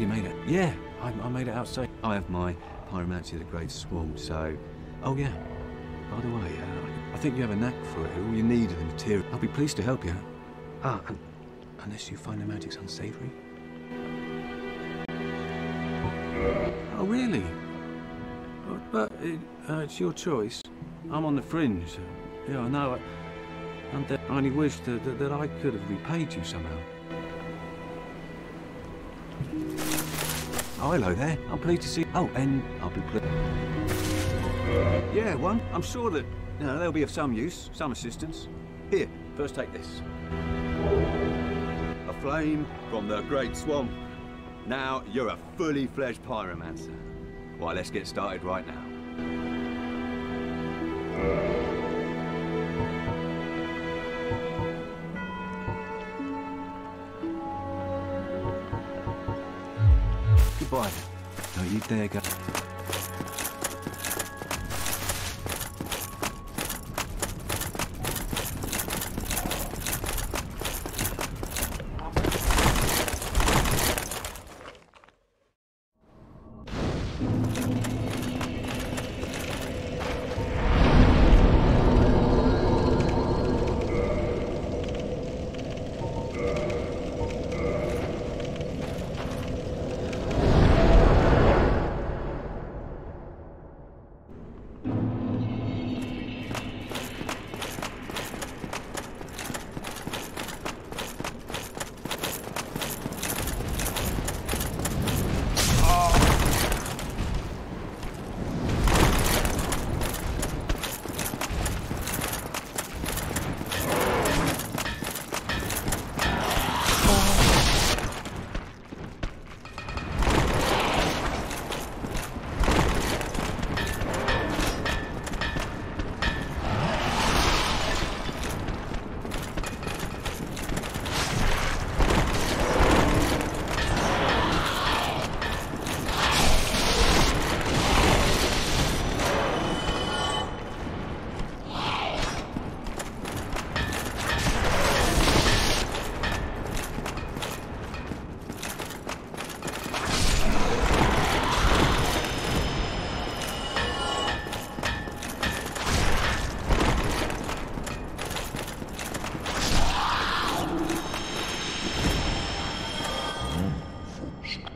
you made it. Yeah, I, I made it out safe. I have my pyromancy of the Great Swamp, so... Oh, yeah. By the way, uh, I think you have a knack for it. All you need are the material. I'll be pleased to help you. Ah, and unless you find the magic's unsavory. Oh, really? But, but it, uh, it's your choice. I'm on the fringe. Yeah, I know. I, and I only wish that, that, that I could have repaid you somehow. Hello there. I'm pleased to see. Oh, and I'll be pleased. Yeah, one. I'm sure that you know, they'll be of some use, some assistance. Here, first take this. A flame from the Great Swamp. Now you're a fully fledged pyromancer. Why, let's get started right now. Goodbye. Don't you dare go. Forschung